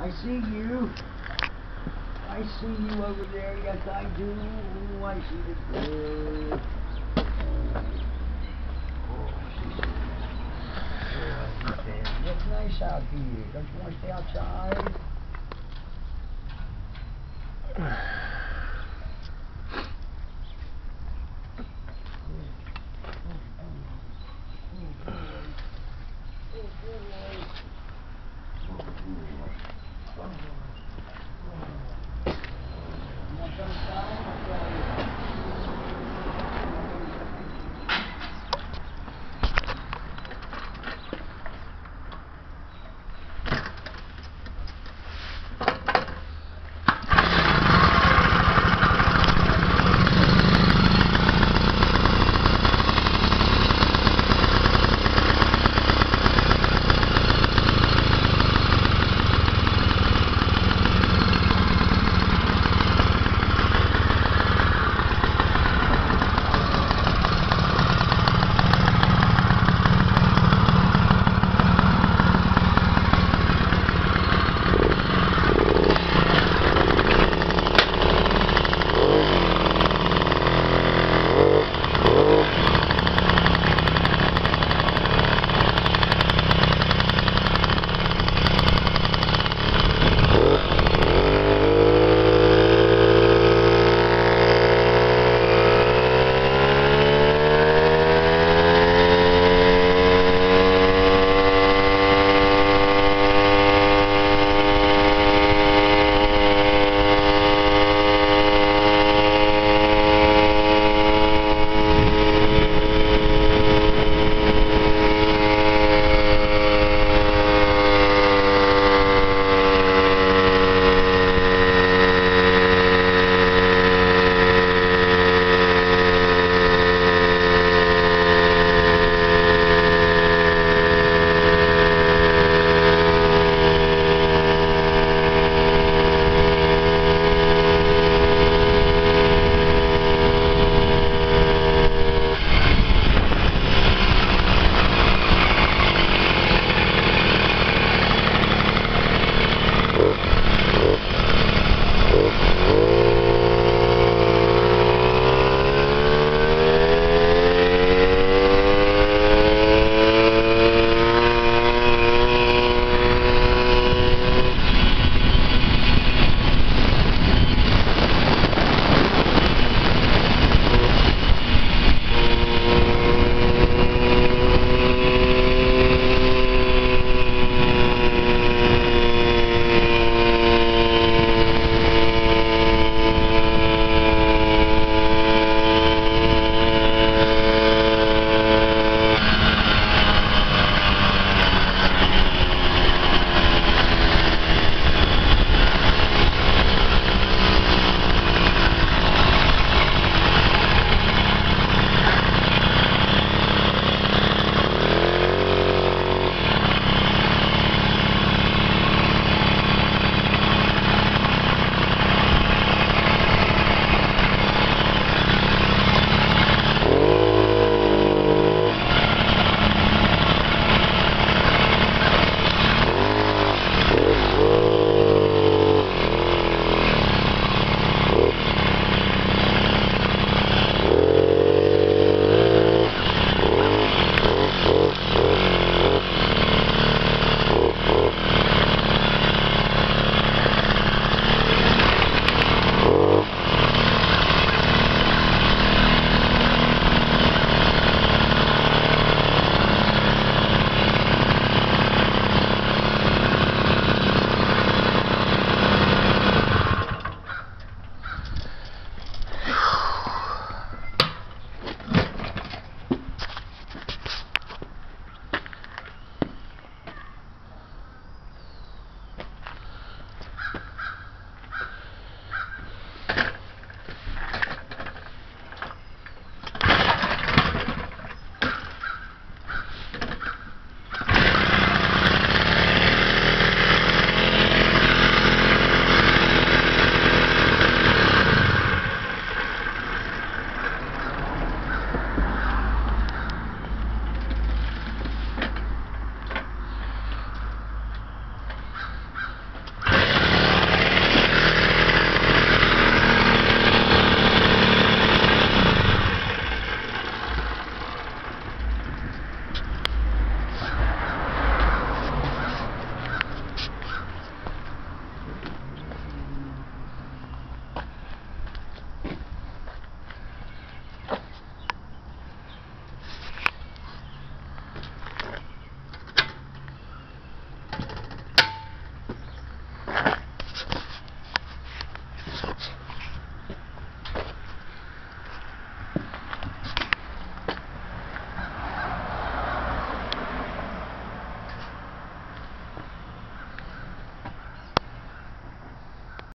I see you. I see you over there. Yes, I do. Ooh, I see the girl. Oh, she's nice out here. Don't you want to stay outside?